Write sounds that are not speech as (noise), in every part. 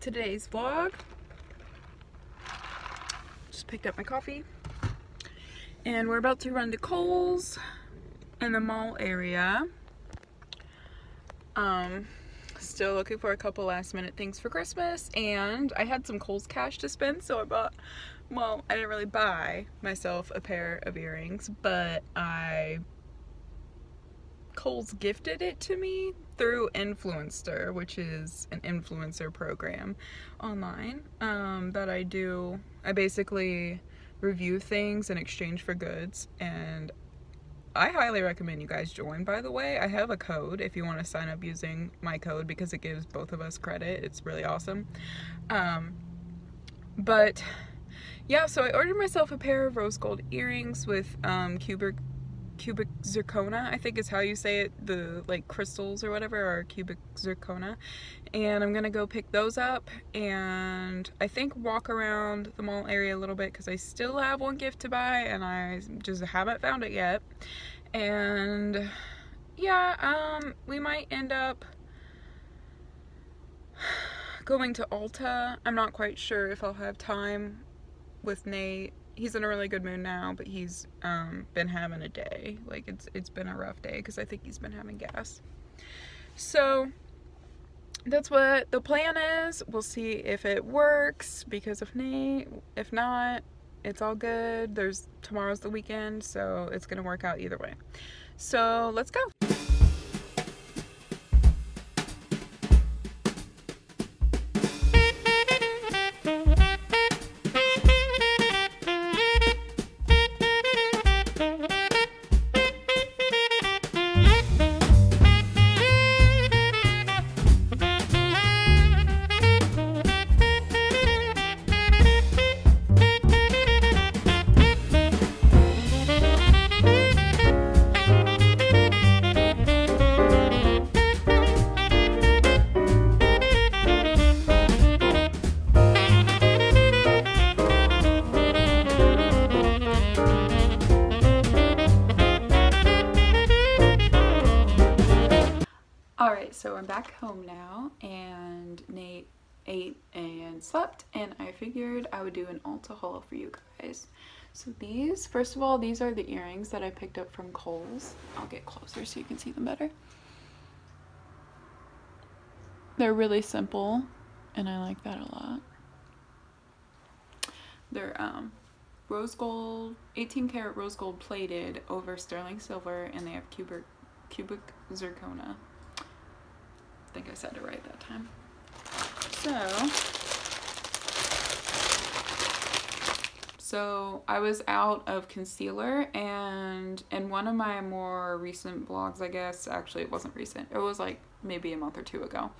today's vlog. Just picked up my coffee and we're about to run to Kohl's in the mall area. Um, still looking for a couple last minute things for Christmas and I had some Kohl's cash to spend so I bought, well I didn't really buy myself a pair of earrings but I Kohl's gifted it to me through Influenster, which is an influencer program online um, that I do. I basically review things in exchange for goods, and I highly recommend you guys join, by the way. I have a code if you want to sign up using my code because it gives both of us credit. It's really awesome. Um, but yeah, so I ordered myself a pair of rose gold earrings with um, cubic zirconia, I think is how you say it, the like crystals or whatever are cubic zirconia. And I'm gonna go pick those up and I think walk around the mall area a little bit because I still have one gift to buy and I just haven't found it yet. And yeah, um, we might end up (sighs) going to Ulta. I'm not quite sure if I'll have time with Nate he's in a really good mood now, but he's um, been having a day. Like it's it's been a rough day because I think he's been having gas. So that's what the plan is. We'll see if it works because Nate. If not, it's all good. There's tomorrow's the weekend, so it's gonna work out either way. So let's go. So I'm back home now and Nate ate and slept and I figured I would do an Ulta haul for you guys. So these, first of all, these are the earrings that I picked up from Kohl's. I'll get closer so you can see them better. They're really simple and I like that a lot. They're um, rose gold, 18 karat rose gold plated over sterling silver and they have cubic, cubic think I said it right that time. So, so I was out of concealer and in one of my more recent blogs, I guess, actually it wasn't recent, it was like maybe a month or two ago,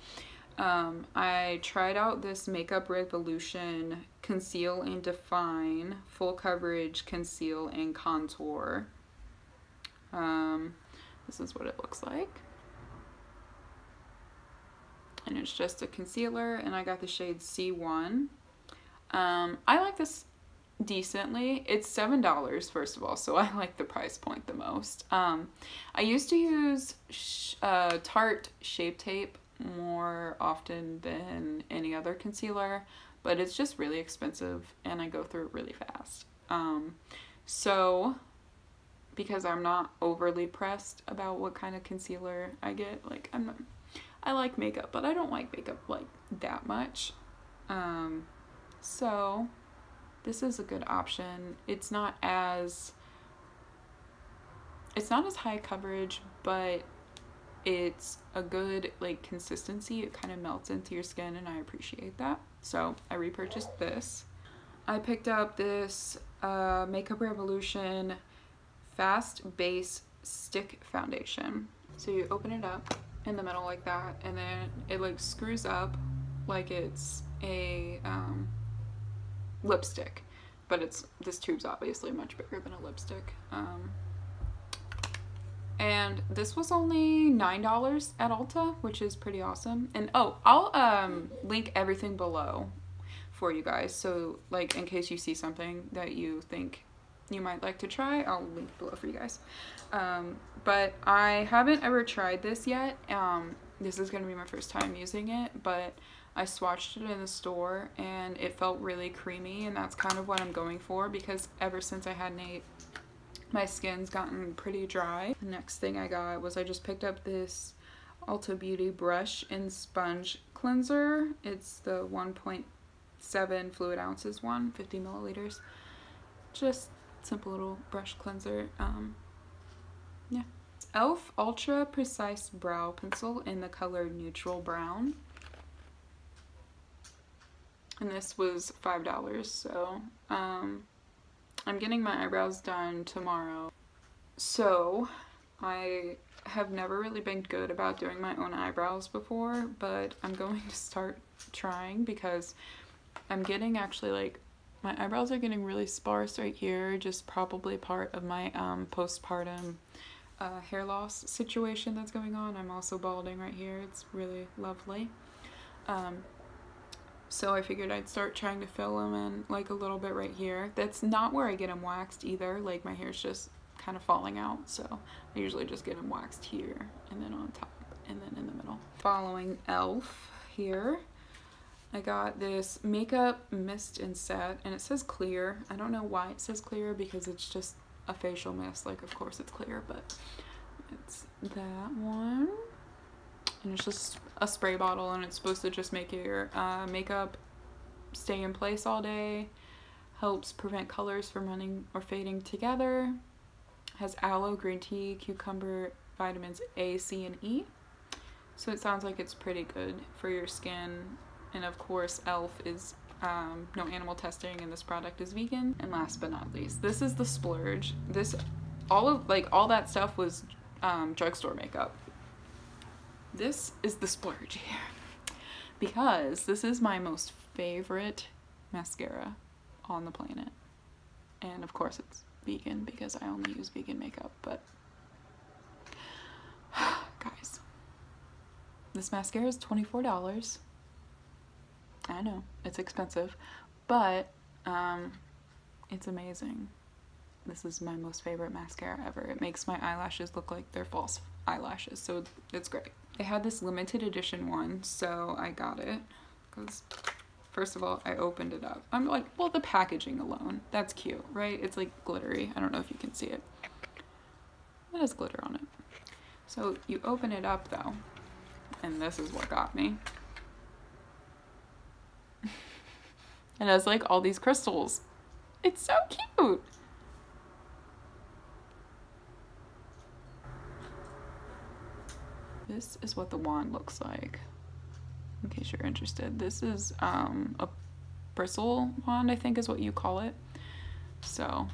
um, I tried out this Makeup Revolution Conceal and Define Full Coverage Conceal and Contour. Um, this is what it looks like and it's just a concealer and I got the shade C1. Um, I like this decently. It's $7 first of all, so (laughs) I like the price point the most. Um, I used to use uh, Tarte Shape Tape more often than any other concealer, but it's just really expensive and I go through it really fast. Um, so because I'm not overly pressed about what kind of concealer I get, like I'm not I like makeup, but I don't like makeup like that much. Um, so this is a good option. It's not as it's not as high coverage, but it's a good like consistency. It kind of melts into your skin and I appreciate that. So I repurchased this. I picked up this uh, Makeup Revolution Fast Base Stick Foundation. So you open it up in the middle like that and then it like screws up like it's a um, lipstick. But it's this tube's obviously much bigger than a lipstick um, and this was only nine dollars at Ulta which is pretty awesome. And oh I'll um, link everything below for you guys. So like in case you see something that you think you might like to try, I'll link below for you guys. Um, but I haven't ever tried this yet. Um, this is going to be my first time using it, but I swatched it in the store and it felt really creamy and that's kind of what I'm going for because ever since I had Nate my skin's gotten pretty dry. The next thing I got was I just picked up this Ulta Beauty brush and sponge cleanser. It's the 1.7 fluid ounces one, 50 milliliters. Just simple little brush cleanser. Um, yeah. e.l.f. Ultra Precise Brow Pencil in the color Neutral Brown. And this was $5, so um, I'm getting my eyebrows done tomorrow. So I have never really been good about doing my own eyebrows before, but I'm going to start trying because I'm getting actually like my eyebrows are getting really sparse right here, just probably part of my um, postpartum uh, hair loss situation that's going on. I'm also balding right here. It's really lovely. Um, so I figured I'd start trying to fill them in like a little bit right here. That's not where I get them waxed either. Like my hair's just kind of falling out. So I usually just get them waxed here and then on top and then in the middle. Following e.l.f. here. I got this makeup mist and set and it says clear. I don't know why it says clear because it's just a facial mist. Like of course it's clear but it's that one. And it's just a spray bottle and it's supposed to just make your uh, makeup stay in place all day. Helps prevent colors from running or fading together. Has aloe green tea cucumber vitamins a c and e. So it sounds like it's pretty good for your skin and of course elf is um, no animal testing and this product is vegan and last but not least this is the splurge this all of like all that stuff was um, drugstore makeup this is the splurge here because this is my most favorite mascara on the planet. And of course it's vegan because I only use vegan makeup, but (sighs) guys, this mascara is $24. I know, it's expensive, but um, it's amazing. This is my most favorite mascara ever. It makes my eyelashes look like they're false eyelashes, so it's great. They had this limited edition one, so I got it because first of all, I opened it up. I'm like, well, the packaging alone, that's cute, right? It's like glittery. I don't know if you can see it. It has glitter on it. So you open it up though, and this is what got me. it has like all these crystals. It's so cute. This is what the wand looks like, in case you're interested. This is um, a bristle wand, I think is what you call it. So,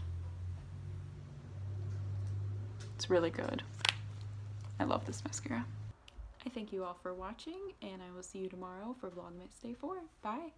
it's really good. I love this mascara. I thank you all for watching, and I will see you tomorrow for Vlogmas Day 4. Bye!